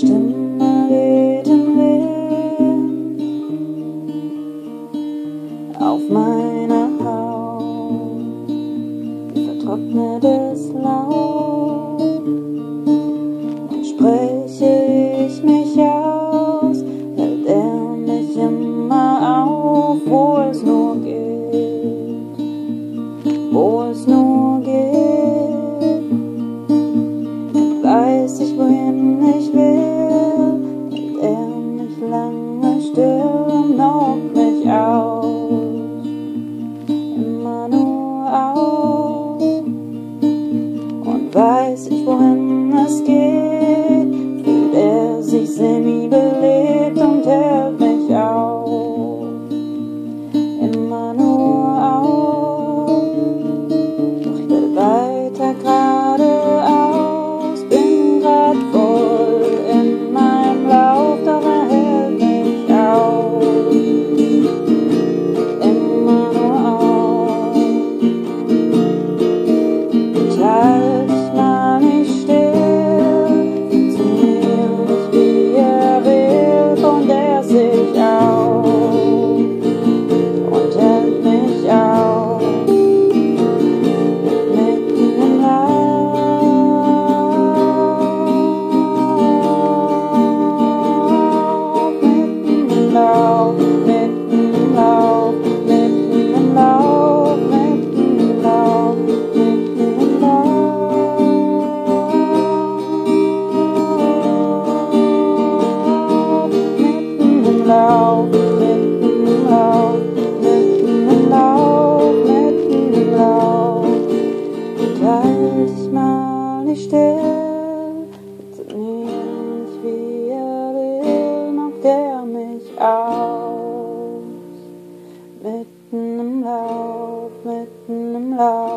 Stimme wie den auf meiner Haut, vertrocknetes Laub. Und spreche ich mich aus, hält er mich immer auf, wo es nur geht, wo es nur aus. Mitten im Lauf, mitten im Lauf.